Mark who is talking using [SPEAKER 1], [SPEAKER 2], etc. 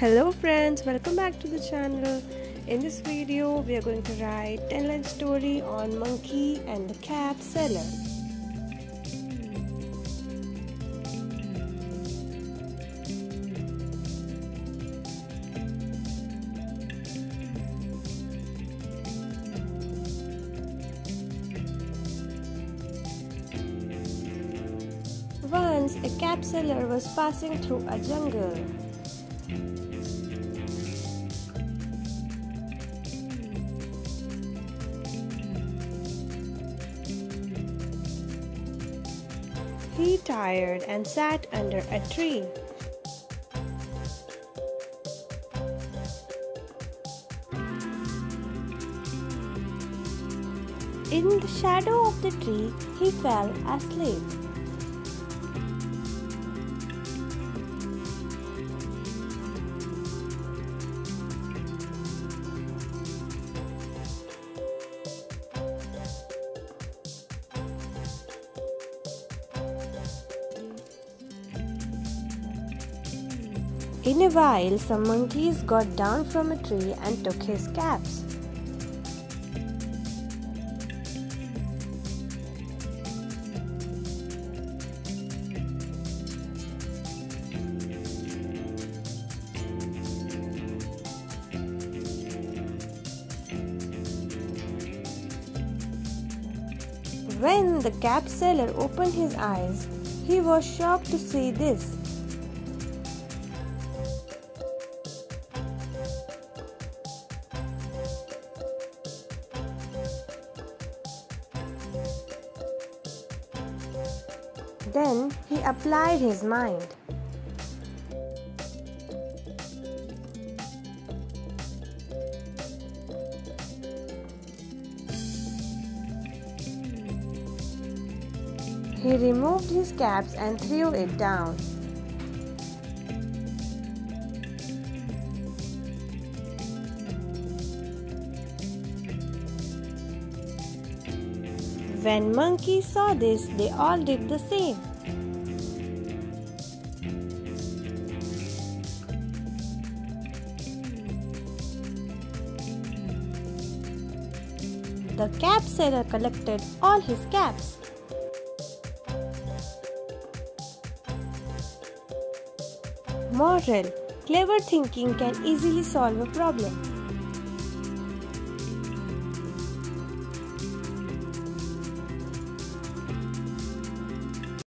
[SPEAKER 1] Hello friends, welcome back to the channel. In this video, we are going to write 10 line story on monkey and the cap seller. Once, a cap seller was passing through a jungle. He tired and sat under a tree. In the shadow of the tree, he fell asleep. In a while, some monkeys got down from a tree and took his caps. When the cap seller opened his eyes, he was shocked to see this. Then he applied his mind. He removed his caps and threw it down. When monkeys saw this, they all did the same. The cap seller collected all his caps. Moral Clever thinking can easily solve a problem.